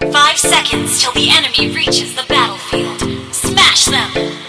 Five seconds till the enemy reaches the battlefield. Smash them!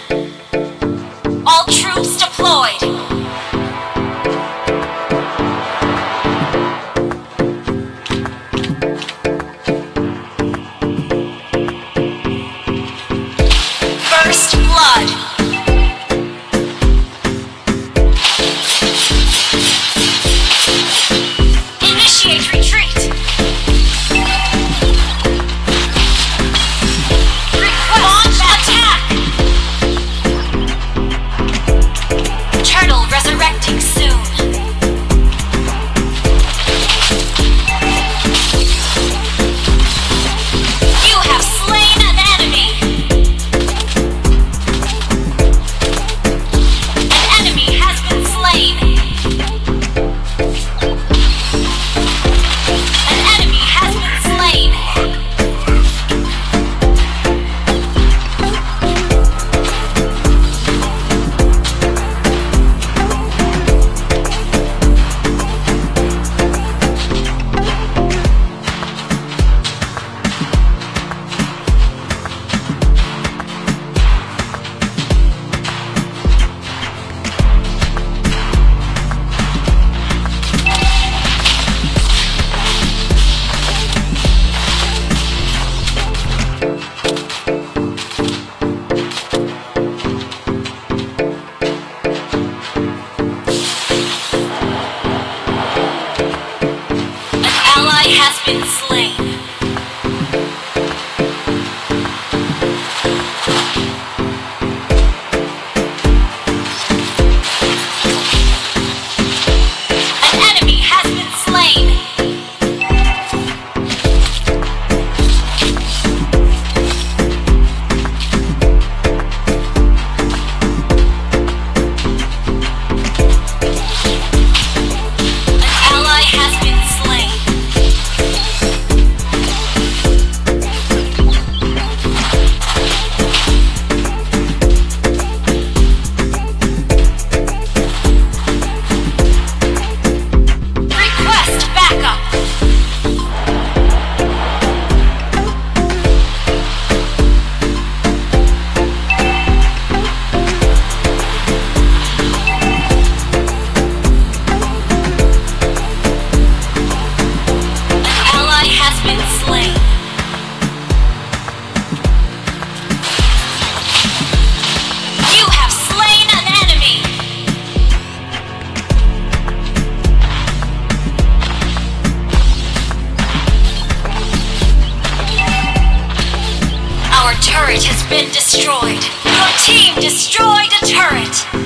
been destroyed. Your team destroyed a turret.